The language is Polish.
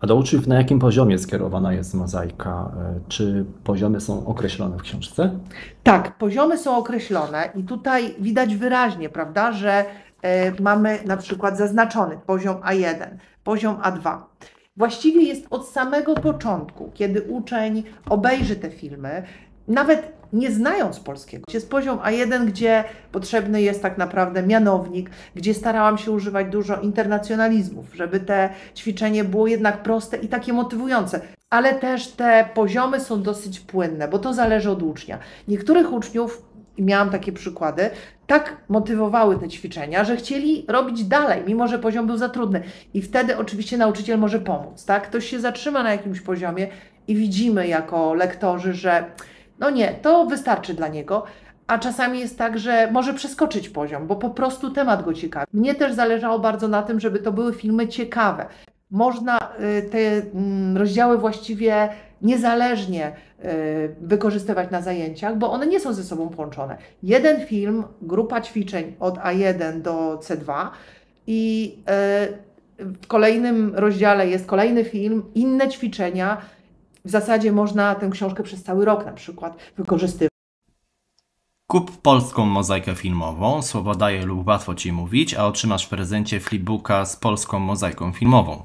A do uczniów na jakim poziomie skierowana jest mozaika? E, Czy poziomy są określone w książce? Tak, poziomy są określone i tutaj widać wyraźnie, prawda, że e, mamy na przykład zaznaczony poziom A1, poziom A2. Właściwie jest od samego początku, kiedy uczeń obejrzy te filmy, nawet nie znając polskiego. Jest poziom A1, gdzie potrzebny jest tak naprawdę mianownik, gdzie starałam się używać dużo internacjonalizmów, żeby te ćwiczenie było jednak proste i takie motywujące. Ale też te poziomy są dosyć płynne, bo to zależy od ucznia. Niektórych uczniów i miałam takie przykłady, tak motywowały te ćwiczenia, że chcieli robić dalej, mimo że poziom był za trudny. I wtedy oczywiście nauczyciel może pomóc, tak? Ktoś się zatrzyma na jakimś poziomie i widzimy jako lektorzy, że no nie, to wystarczy dla niego. A czasami jest tak, że może przeskoczyć poziom, bo po prostu temat go ciekawi. Mnie też zależało bardzo na tym, żeby to były filmy ciekawe. Można y, te mm, rozdziały właściwie niezależnie y, wykorzystywać na zajęciach, bo one nie są ze sobą połączone. Jeden film, grupa ćwiczeń od A1 do C2 i y, w kolejnym rozdziale jest kolejny film, inne ćwiczenia. W zasadzie można tę książkę przez cały rok na przykład wykorzystywać. Kup polską mozaikę filmową, słowo daje lub łatwo Ci mówić, a otrzymasz w prezencie flipbooka z polską mozaiką filmową.